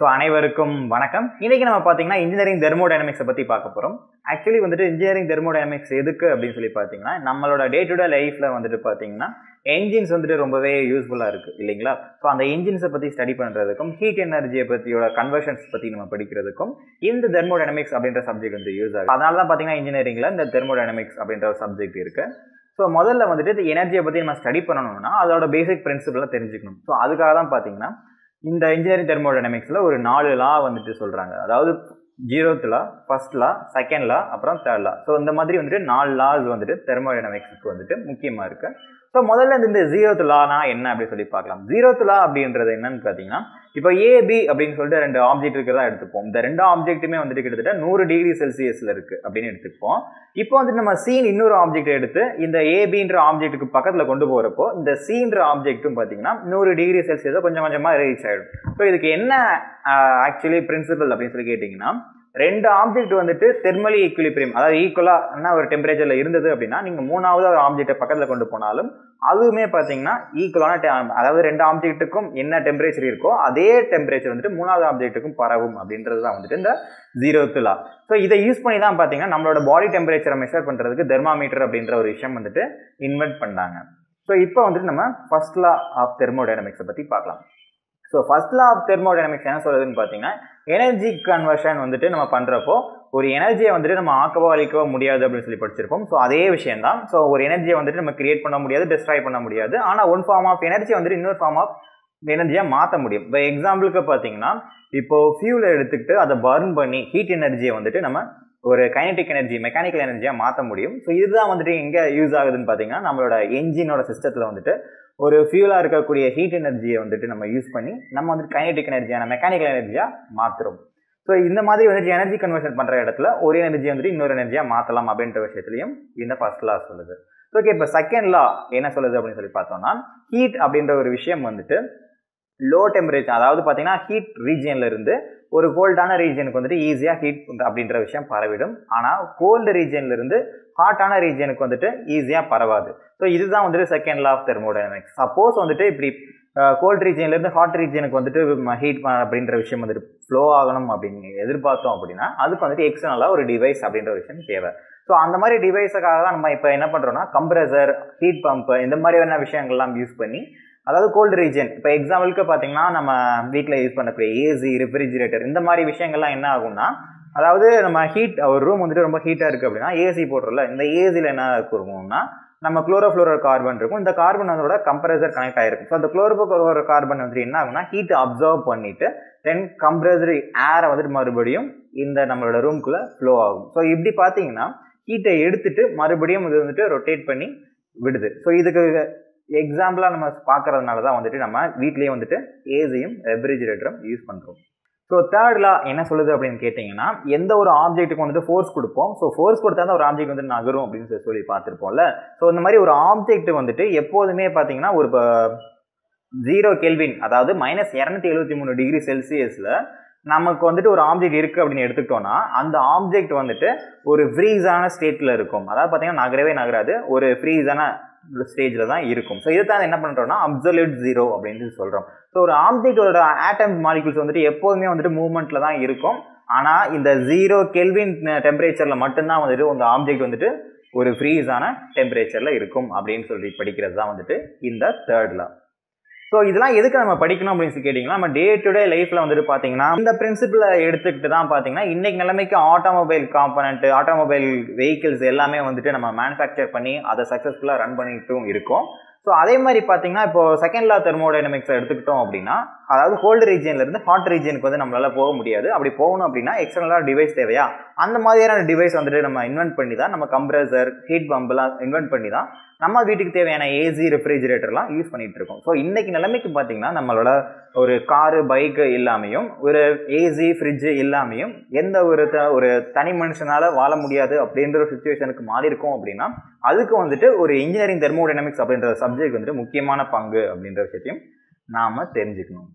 So அனைவருக்கும் வணக்கம். இன்றைக்கி நம்ம பார்த்தீங்கன்னா இன்ஜினியரிங் தெர்மோடைனமிக்ஸை பற்றி பார்க்க போகிறோம் ஆக்சுவலி வந்துட்டு இன்ஜினியரிங் தெர்மோடைனமிக்ஸ் எதுக்கு அப்படின்னு சொல்லி பார்த்தீங்கன்னா நம்மளோட டே டு டே லைஃப்பில் வந்துட்டு பார்த்தீங்கன்னா என்ஜின்ஸ் வந்துட்டு ரொம்பவே யூஸ்ஃபுல்லாக இருக்குது இல்லைங்களா? ஸோ அந்த என்ஜின்ஸை பற்றி ஸ்டடி பண்ணுறதுக்கும் ஹீட் எனர்ஜியை பற்றியோட கன்வர்ஷன்ஸ் பற்றி நம்ம படிக்கிறதுக்கும் இந்த தெர்மோடைனமிக்ஸ் அப்படின்ற சப்ஜெக்ட் வந்து யூஸ் ஆகும் அதனால தான் பார்த்தீங்கன்னா இன்ஜினியரிங்கில் இந்த தெர்மோடைனமிக்ஸ் அப்படின்ற ஒரு சப்ஜெக்ட் இருக்குது ஸோ முதல்ல வந்துட்டு இந்த எனர்ஜியை பற்றி நம்ம ஸ்டடி பண்ணணும்னா அதோட பேசிக் பிரின்சிபலாக தெரிஞ்சுக்கணும். ஸோ அதுக்காக தான் பார்த்தீங்கன்னா இந்த இன்ஜினியரிங் தெர்மோடைனமிக்ஸில் ஒரு நாலு லா வந்துட்டு சொல்கிறாங்க அதாவது zeroth law first law second law அப்புறம் தேர்ட் லா ஸோ இந்த மாதிரி வந்துட்டு நாலு லாஸ் வந்துட்டு தெர்மோடைனமிக்ஸுக்கு வந்துட்டு முக்கியமாக இருக்குது ஸோ முதல்ல இந்த ஜீரோ லானா என்ன அப்படின்னு சொல்லி பார்க்கலாம். ஜீரோ லா அப்படின்றது என்னன்னு பார்த்தீங்கன்னா இப்போ ஏபி அப்படின்னு சொல்லிட்டு ரெண்டு ஆப்ஜெக்ட் இருக்கிறதா எடுத்துப்போம். இந்த ரெண்டு ஆப்ஜெக்ட்டுமே வந்துட்டு கிட்டத்தட்ட நூறு டிகிரி செல்சியஸில் இருக்குது அப்படின்னு எடுத்துப்போம். இப்போ வந்துட்டு நம்ம சீன் இன்னொரு ஆப்ஜெக்ட் எடுத்து இந்த ஏபின்ற ஆப்ஜெக்ட்டுக்கு பக்கத்தில் கொண்டு போகிறப்போ இந்த சீன்ற ஆப்ஜெக்ட்டும் பார்த்தீங்கன்னா நூறு டிகிரி செல்சியஸை கொஞ்சம் கொஞ்சமாக ரீச் ஆகிடும் ஸோ இதுக்கு என்ன ஆக்சுவலி பிரின்சிபல் அப்படின்னு சொல்லி கேட்டிங்கன்னா ரெண்டு ஆப்ஜெக்ட் வந்துட்டு தெர்மலி ஈக்குலிபிரியம் அதாவது ஈக்குவலாக என்ன ஒரு டெம்பரேச்சரில் இருந்தது அப்படின்னா நீங்கள் மூணாவது ஒரு ஆப்ஜெக்டை பக்கத்தில் கொண்டு போனாலும் அதுவுமே பார்த்தீங்கன்னா ஈக்குவலான அதாவது ரெண்டு ஆப்ஜெக்ட்டுக்கும் என்ன டெம்பரேச்சர் இருக்கோ அதே டெம்பரேச்சர் வந்துட்டு மூணாவது ஆப்ஜெக்ட்டுக்கும் பரவும் அப்படின்றது தான் வந்துட்டு இந்த ஜீரோ துலா ஸோ இதை யூஸ் பண்ணி தான் பார்த்தீங்கன்னா நம்மளோட பாடி டெம்பரேச்சரை மெஷர் பண்ணுறதுக்கு தெர்மாமீட்டர் அப்படின்ற ஒரு விஷயம் வந்துட்டு இன்வென்ட் பண்ணாங்க. ஸோ இப்போ வந்துட்டு நம்ம ஃபர்ஸ்ட் லா ஆஃப் தெர்மோடைனமிக்ஸை பற்றி பார்க்கலாம். So first law of thermodynamics என்ன சொல்லுதுன்னு பார்த்தீங்கன்னா எனர்ஜி கன்வர்ஷன் வந்துட்டு நம்ம பண்ணுறப்போ ஒரு எனர்ஜியை வந்துட்டு நம்ம ஆக்கவோ அழிக்கவோ முடியாது அப்படின்னு சொல்லி படிச்சிருப்போம். ஸோ அதே விஷயம் தான் ஸோ ஒரு எனர்ஜியை வந்துட்டு நம்ம கிரியேட் பண்ண முடியாது டிஸ்ட்ராய் பண்ண முடியாது. ஆனால் ஒன் ஃபார்ம் ஆஃப் எனர்ஜி வந்துட்டு இன்னொரு ஃபார்ம் ஆஃப் எனர்ஜியாக மாற்ற முடியும். இப்போ எக்ஸாம்பிளுக்கு பார்த்தீங்கன்னா இப்போ ஃபியூலை எடுத்துக்கிட்டு அதை பர்ன் பண்ணி ஹீட் எனர்ஜியை வந்துட்டு நம்ம ஒரு கைனடிக் எனர்ஜி மெக்கானிக்கல் எனர்ஜியாக மாற்ற முடியும். ஸோ இதுதான் வந்துட்டு எங்கே யூஸ் ஆகுதுன்னு பார்த்தீங்கன்னா நம்மளோட என்ஜினோட சிஸ்டத்தில் வந்துட்டு ஒரு ஃபியூலாக இருக்கக்கூடிய ஹீட் எனர்ஜியை வந்துட்டு நம்ம யூஸ் பண்ணி நம்ம வந்துட்டு கைனடிக் எனர்ஜியான மெக்கானிக்கல் எனர்ஜியாக மாற்றுறோம் ஸோ இந்த மாதிரி வந்துட்டு எனர்ஜி கன்வர்ஷன் பண்ணுற இடத்துல ஒரு எனர்ஜி வந்துட்டு இன்னொரு எனர்ஜியாக மாற்றலாம் அப்படின்ற விஷயத்துலையும் இந்த ஃபர்ஸ்ட் லா சொல்லுது. ஓகே இப்போ செகண்ட் லா என்ன சொல்லுது அப்படின்னு சொல்லி பார்த்தோம்னா ஹீட் அப்படின்ற ஒரு விஷயம் வந்துட்டு லோ டெம்பரேச்சர் அதாவது பார்த்தீங்கன்னா ஹீட் ரீஜியனில் இருந்து ஒரு கோல்டான ரீஜனுக்கு வந்துட்டு ஈஸியாக ஹீட் அப்படின்ற விஷயம் பரவிடும். ஆனால் கோல்டு ரீஜன்ல இருந்து ஹாட்டான ரீஜனுக்கு வந்துட்டு ஈஸியாக பரவாது. ஸோ இதுதான் வந்துட்டு second law of thermodynamics suppose வந்துட்டு இப்படி கோல்ட் ரீஜன்லேருந்து ஹாட் ரீஜனுக்கு வந்துட்டு ஹீட் அப்படின்ற விஷயம் வந்துட்டு ஃப்ளோ ஆகணும் அப்படின்னு எதிர்பார்த்தோம் அப்படின்னா அதுக்கு வந்துட்டு எக்ஸ்டர்னலாக ஒரு டிவைஸ் அப்படின்ற விஷயம் தேவை. ஸோ அந்த மாதிரி டிவைஸுக்காக தான் நம்ம இப்போ என்ன பண்ணுறோம்னா கம்ப்ரெசர் ஹீட் பம்ப் இந்த மாதிரியான விஷயங்கள்லாம் யூஸ் பண்ணி அதாவது கோல்டு ரீஜன் இப்போ எக்ஸாம்பிளுக்கு பார்த்தீங்கன்னா நம்ம வீட்டில் யூஸ் பண்ணக்கூடிய ஏசி ரெஃப்ரிஜிரேட்டர் இந்த மாதிரி விஷயங்கள்லாம் என்ன ஆகும்னா அதாவது நம்ம ஹீட் ஒரு ரூம் வந்துட்டு ரொம்ப ஹீட்டாக இருக்குது அப்படின்னா ஏசி போட்டுறல இந்த ஏசியில் என்ன இருக்கும்னா நம்ம குளோரோஃப்ளோரோ கார்பன் இருக்கும். இந்த கார்பன் அதோட கம்ப்ரஸர் கனெக்ட் ஆகிருக்கும் ஸோ அந்த குளோரோஃப்ளோரோ கார்பன் வந்துட்டு என்ன ஆகும்னா ஹீட் அப்சர்வ் பண்ணிட்டு தென் கம்ப்ரஸர் ஏரை வந்துட்டு மறுபடியும் இந்த நம்மளோட ரூம்குள்ளே ஃப்ளோ ஆகும். ஸோ இப்படி பார்த்தீங்கன்னா ஹீட்டை எடுத்துட்டு மறுபடியும் இது வந்துட்டு ரொட்டேட் பண்ணி விடுது. ஸோ இதுக்கு எக்ஸாம்பிளாக நம்ம பார்க்கறதுனால தான் வந்துட்டு நம்ம வீட்லேயே வந்துட்டு ஏசியும் ரெஃப்ரிஜிரேட்டரும் யூஸ் பண்ணுறோம் ஸோ தேர்ட் என்ன சொல்லுது அப்படின்னு கேட்டிங்கன்னா எந்த ஒரு ஆப்ஜெக்ட்டுக்கு வந்துட்டு ஃபோர்ஸ் கொடுப்போம். ஸோ ஃபோர்ஸ் கொடுத்தா தான் ஒரு ஆப்ஜெக்ட் வந்து நகரும் அப்படின்னு சொல்லி சொல்லி பார்த்துருப்போம்ல. ஸோ இந்த மாதிரி ஒரு ஆப்ஜெக்ட் வந்துட்டு எப்போதுமே பார்த்தீங்கன்னா ஒரு ஜீரோ கெல்வின் அதாவது மைனஸ் இரநூத்தி எழுபத்தி மூணு டிகிரி செல்சியஸில் நமக்கு வந்துட்டு ஒரு ஆப்ஜெக்ட் இருக்குது அப்படின்னு எடுத்துக்கிட்டோம்னா அந்த ஆப்ஜெக்ட் வந்துட்டு ஒரு ஃப்ரீஸான ஸ்டேட்டில் இருக்கும். அதாவது பார்த்தீங்கன்னா நகரவே நகராது. ஒரு ஃப்ரீஸான ஸ்டேஜில் தான் இருக்கும். ஸோ இதை தான் என்ன பண்ணுறோம்னா அப்சல்யூட் ஜீரோ அப்படின்னு சொல்கிறோம் ஸோ ஒரு ஆப்ஜெக்டோட ஆட்டம் மாலிகுல்ஸ் வந்துட்டு எப்போதுமே வந்துட்டு மூவ்மெண்ட்டில் தான் இருக்கும். ஆனால் இந்த ஜீரோ கெல்வின் டெம்பரேச்சரில் மட்டும்தான் வந்துட்டு உங்கள் ஆப்ஜெக்ட் வந்துட்டு ஒரு ஃப்ரீஸான டெம்பரேச்சரில் இருக்கும் அப்படின்னு சொல்லி படிக்கிறது தான் வந்துட்டு இந்த தேர்ட் லா ஸோ இதெல்லாம் எதுக்கு நம்ம படிக்கணும் அப்படின்னு சொல்லி கேட்டிங்கன்னா நம்ம டே டு டே லைஃப்பில் வந்துட்டு பார்த்தீங்கன்னா இந்த பிரின்சிபிளை எடுத்துக்கிட்டு தான் பார்த்தீங்கன்னா இன்றைக்கி நிலைமைக்கு ஆட்டோமொபைல் காம்பனண்ட் ஆட்டோமொபைல் வெஹிக்கிள்ஸ் எல்லாமே வந்துட்டு நம்ம மேனுஃபேக்சர் பண்ணி அதை சக்ஸஸ்ஃபுல்லாக ரன் பண்ணிட்டும் இருக்கோம். ஸோ அதே மாதிரி பார்த்தீங்கன்னா இப்போ செகண்ட் லா தெர்மோடைனமிக்ஸை எடுத்துக்கிட்டோம் அப்படின்னா அதாவது கோல்டு ரீஜியன்லேருந்து ஹாட் ரீஜியனுக்கு வந்து நம்மளால் போக முடியாது. அப்படி போகணும் அப்படின்னா எக்ஸ்டர்னலாக டிவைஸ் தேவையா? அந்த மாதிரியான டிவைஸ் வந்துட்டு நம்ம இன்வென்ட் பண்ணி தான் நம்ம கம்ப்ரஸர் ஹீட் பம்பெல்லாம் இன்வென்ட் பண்ணி தான் நம்ம வீட்டுக்கு தேவையான ஏசி ரெஃப்ரிஜிரேட்டர்லாம் யூஸ் பண்ணிகிட்டு இருக்கோம். ஸோ இன்றைக்கி நிலைமைக்கு பார்த்தீங்கன்னா நம்மளோட ஒரு காரு பைக்கு இல்லாமையும் ஒரு ஏசி ஃப்ரிட்ஜு இல்லாமையும் எந்த ஒரு த ஒரு தனி மனுஷனால் வாழ முடியாது அப்படின்ற ஒரு சுச்சுவேஷனுக்கு மாறி இருக்கும் அப்படின்னா அதுக்கு வந்துட்டு ஒரு இன்ஜினியரிங் தெர்மோடைனமிக்ஸ் அப்படின்ற சப்ஜெக்ட் வந்துட்டு முக்கியமான பங்கு அப்படின்ற விஷயத்தையும் நாம் தெரிஞ்சுக்கணும்.